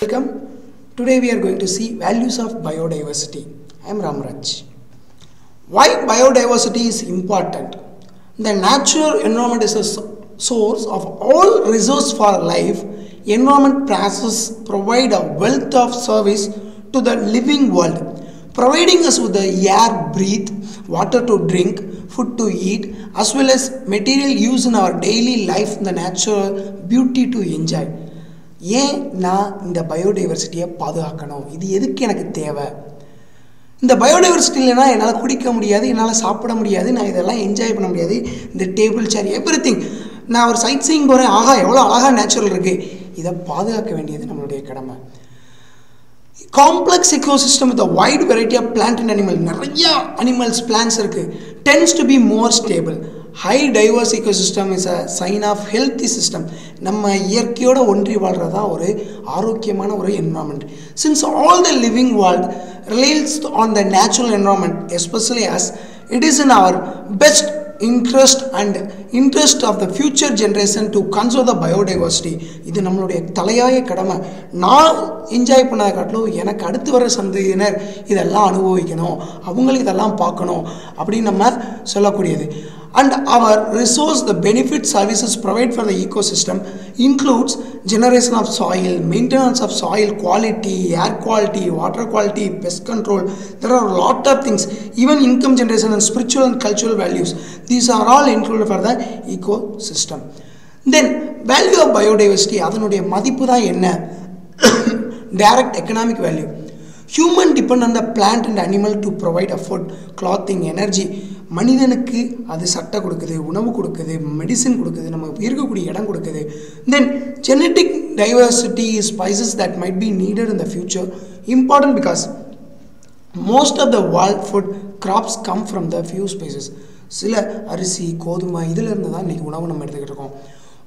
Welcome. Today we are going to see values of biodiversity. I am Ramraj. Why biodiversity is important? The natural environment is a source of all resource for life. Environment processes provide a wealth of service to the living world, providing us with the air breathe, water to drink, food to eat, as well as material used in our daily life, the natural beauty to enjoy. ஏன் நான் இந்த பயோடைவர்சிட்டியை பாதுகாக்கணும்? இது எதுக்கு எனக்கு தேவை? இந்த biodiversity இல்லைனா என்னால் குடிக்க முடியாது என்னால் சாப்பிட முடியாது நான் இதெல்லாம் என்ஜாய் பண்ண முடியாது. இந்த டேபிள் சேர் எவ்ரி திங் நான் ஒரு சைட் சீயிங் போகிறேன் ஆகா எவ்வளோ அழகாக நேச்சுரல் இருக்குது இதை பாதுகாக்க வேண்டியது நம்மளுடைய கடமை. Complex ecosystem with wide variety of plant and animal நிறையா அனிமல்ஸ் பிளான்ஸ் இருக்குது tends to be more stable high diverse ecosystem is a sign of healthy system நம்ம இயற்கையோடு ஒன்றி வாழ்கிறதா ஒரு ஆரோக்கியமான ஒரு environment since all the living world relates on the natural environment especially as it is in our best interest and interest of the future generation to conserve the biodiversity இது நம்மளுடைய தலையாய கடமை. நான் என்ஜாய் பண்ணதை காட்டிலும் எனக்கு அடுத்து வர சந்ததியினர் இதெல்லாம் அனுபவிக்கணும். அவங்களுக்கு இதெல்லாம் பார்க்கணும். அப்படின்னு நம்ம சொல்லக்கூடியது. and our resource the benefit services provide for the ecosystem includes generation of soil maintenance of soil quality air quality water quality pest control there are a lot of things even income generation and spiritual and cultural values these are all included for the ecosystem then value of biodiversity அதனுடைய மதிப்பு தான் என்ன direct economic value human depend அந்த the and animal to provide provide a food clothing energy மனிதனுக்கு அது சட்டை கொடுக்குது உணவு கொடுக்குது மெடிசின் கொடுக்குது நம்ம இருக்கக்கூடிய இடம் கொடுக்குது. Then genetic diversity species that might be needed in the future important because most of the world food crops come from the few species சில அரிசி கோதுமை இதிலிருந்து தான் இன்றைக்கி உணவு நம்ம எடுத்துக்கிட்டு இருக்கோம்.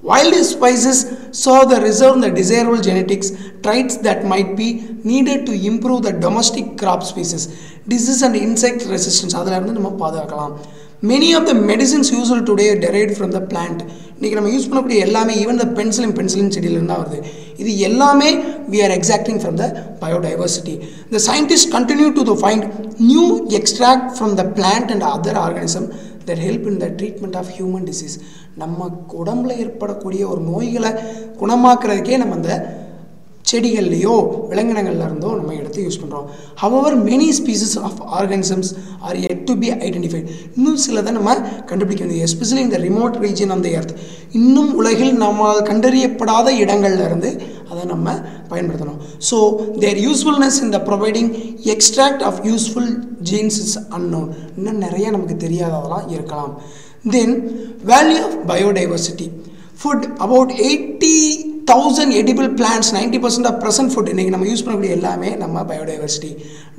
Wild spices saw the reserve the desirable genetics traits that might be needed to improve the domestic crop species. Disease and insect resistance அதில் இருந்து நம்ம பாதுகாக்கலாம் many of the medicines usual today derived from the plant இன்றைக்கி நம்ம use பண்ணக்கூடிய எல்லாமே even the penicillin penicillin செடியிலேருந்து தான் வருது இது எல்லாமே we are extracting from the biodiversity the scientist continue to the find new extract from the plant and other organism that help in the treatment of human disease நம்ம உடம்புல ஏற்படக்கூடிய ஒரு நோய்களை குணமாக்குறதுக்கே நம்ம அந்த செடிகள்லையோ விலங்கினங்கள்ல இருந்தோ நம்ம எடுத்து யூஸ் பண்ணுறோம் how many species of organisms are yet to be identified இன்னும் சிலதை நம்ம கண்டுபிடிக்க வேண்டியது எஸ்பெஷலி இந்த remote region of the earth இன்னும் உலகில் நம்ம கண்டறியப்படாத இடங்கள்ல இருந்து அதை நம்ம பயன்படுத்தணும். ஸோ தேர் யூஸ்ஃபுல்னஸ் இந்த providing extract of useful genes is unknown இன்னும் நிறைய நமக்கு தெரியாததெல்லாம் இருக்கலாம். Then value of biodiversity food about eighty thousand edible plants ninety percent of present food இன்றைக்கி நம்ம யூஸ் பண்ணக்கூடிய எல்லாமே நம்ம biodiversity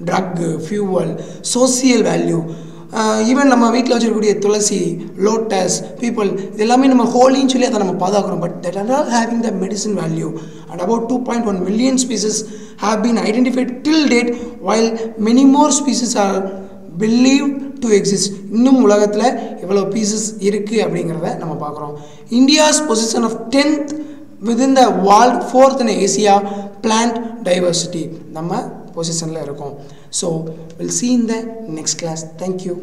drug fuel social value even நம்ம வீட்டில் வச்சிருக்கக்கூடிய துளசி லோட்டஸ் பீப்புள் இது எல்லாமே நம்ம ஹோலின்னு சொல்லி அதை நம்ம பாதுகாக்கிறோம் but that are all having the medicine value and about two point one million species have been identified till date while many more species are believe to exist இன்னும் உலகத்தில் எவ்வளோ பீசஸ் இருக்குது அப்படிங்கிறத நம்ம பார்க்குறோம். India's position of tenth within the world fourth in Asia plant diversity நம்ம பொசிஷனில் இருக்கோம். So will see in the next class thank you